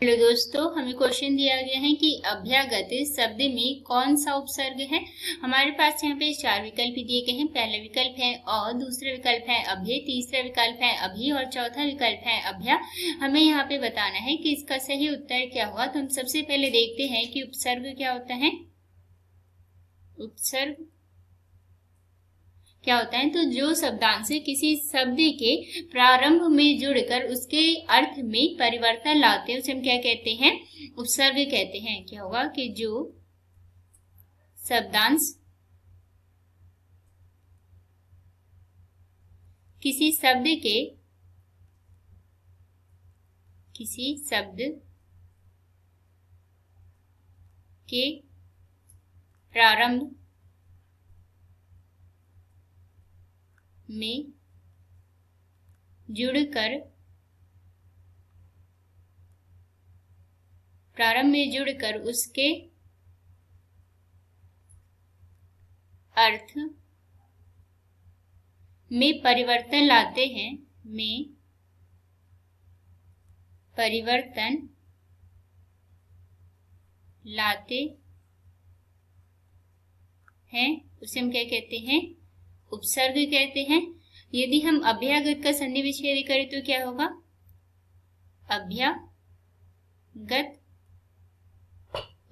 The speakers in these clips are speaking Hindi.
हेलो दोस्तों, हमें क्वेश्चन दिया गया है कि अभ्यागत शब्द में कौन सा उपसर्ग है? हमारे पास यहाँ पे चार विकल्प दिए गए हैं। पहला विकल्प है और दूसरा विकल्प है अभ्य, तीसरा विकल्प है अभी और चौथा विकल्प है अभ्या। हमें यहाँ पे बताना है कि इसका सही उत्तर क्या हुआ। तो हम सबसे पहले देखते हैं कि उपसर्ग क्या होता है। उपसर्ग क्या होता है? तो जो शब्दांश किसी शब्द के प्रारंभ में जुड़कर उसके अर्थ में परिवर्तन लाते हैं, उसे हम क्या कहते हैं? उपसर्ग कहते हैं। क्या होगा कि जो शब्दांश किसी शब्द के, किसी शब्द के प्रारंभ में जुड़कर, प्रारंभ में जुड़कर उसके अर्थ में परिवर्तन लाते हैं। में परिवर्तन लाते हैं, उसे हम क्या कहते हैं? उपसर्ग कहते हैं। यदि हम अभ्यागत का संधि विच्छेद करें तो क्या होगा? अभ्यागत।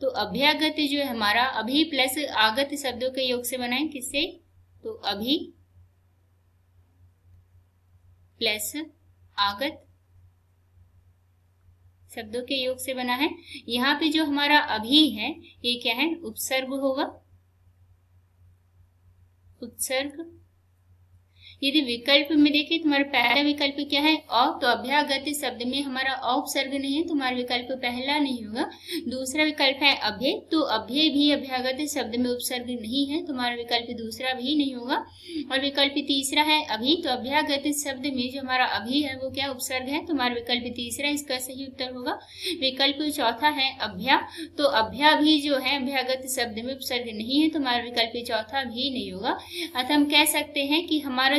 तो अभ्यागत जो है हमारा, अभी प्लस आगत शब्दों के योग से बनाए किससे? तो अभी प्लस आगत शब्दों के योग से बना है। यहाँ पे जो हमारा अभी है, ये क्या है? उपसर्ग होगा। tudo certo? यदि विकल्प में देखें, तुम्हारा पहला विकल्प क्या है? अ तो अभ्यागत शब्द में हमारा उपसर्ग नहीं है, तुम्हारा विकल्प पहला नहीं होगा। दूसरा विकल्प है अभ्य तो अभ्य भी अभ्यागत शब्द में उपसर्ग नहीं है, तुम्हारा विकल्प दूसरा भी नहीं होगा। और विकल्प तीसरा है अभी तो अभ्यागत शब्द में जो हमारा अभी है, वो क्या उपसर्ग है? तुम्हारा विकल्प तीसरा, इसका सही उत्तर होगा। विकल्प चौथा है अभ्या तो अभ्या भी जो है, अभ्यागत शब्द में उपसर्ग नहीं है, तुम्हारा विकल्प चौथा भी नहीं होगा। अतः हम कह सकते हैं कि हमारा